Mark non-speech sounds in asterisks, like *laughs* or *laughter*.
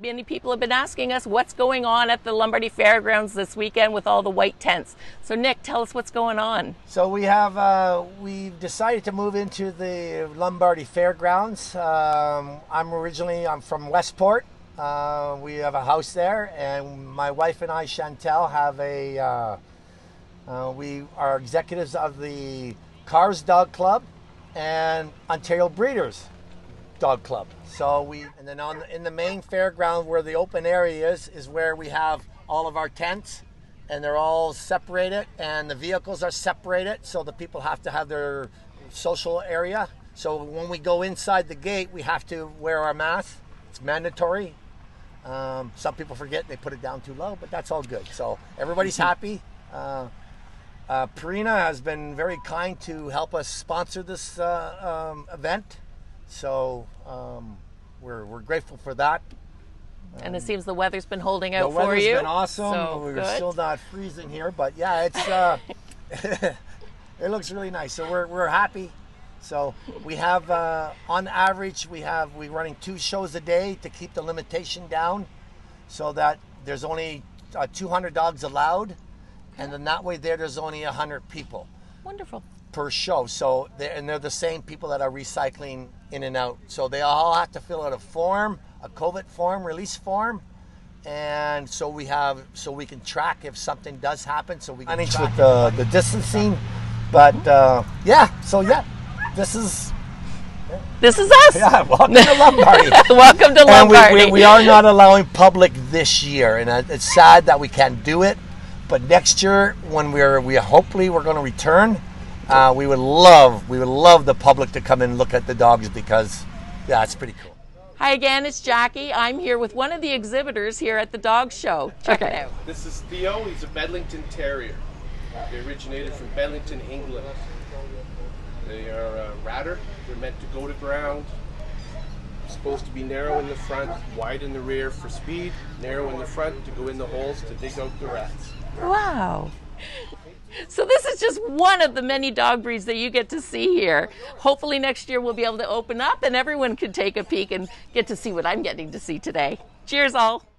Many people have been asking us what's going on at the Lombardy Fairgrounds this weekend with all the white tents. So, Nick, tell us what's going on. So we have uh, we've decided to move into the Lombardy Fairgrounds. Um, I'm originally I'm from Westport. Uh, we have a house there, and my wife and I, Chantel, have a. Uh, uh we are executives of the Kars Dog Club and Ontario Breeders dog club. So we, and then on in the main fairground where the open area is, is where we have all of our tents, and they're all separated, and the vehicles are separated, so the people have to have their social area. So when we go inside the gate, we have to wear our mask. It's mandatory. Um, some people forget they put it down too low, but that's all good. So everybody's happy. Uh, uh, Purina has been very kind to help us sponsor this uh, um, event. So um, we're, we're grateful for that. And it seems the weather's been holding out for you. The weather's been awesome. So we're good. still not freezing here, but yeah, it's uh, *laughs* it looks really nice. So we're, we're happy. So we have uh, on average we have we're running two shows a day to keep the limitation down, so that there's only uh, 200 dogs allowed, and then that way there there's only 100 people. Wonderful per show. So they're, and they're the same people that are recycling in and out. So they all have to fill out a form, a COVID form, release form, and so we have so we can track if something does happen. So we can manage with the the distancing. But uh, yeah, so yeah, this is. This is us. Yeah, welcome to Lombardy. *laughs* welcome to Lombardy. We, we, we, are not allowing public this year, and it's sad that we can't do it. But next year, when we're we hopefully we're going to return, uh, we would love, we would love the public to come and look at the dogs because, yeah, it's pretty cool. Hi again, it's Jackie. I'm here with one of the exhibitors here at the dog show. Check okay. it out. This is Theo. He's a Bedlington Terrier. They originated from Bedlington, England. They are a ratter. They're meant to go to ground. Supposed to be narrow in the front, wide in the rear for speed, narrow in the front to go in the holes to dig out the rats. Wow. So this is just one of the many dog breeds that you get to see here. Hopefully next year we'll be able to open up and everyone can take a peek and get to see what I'm getting to see today. Cheers all.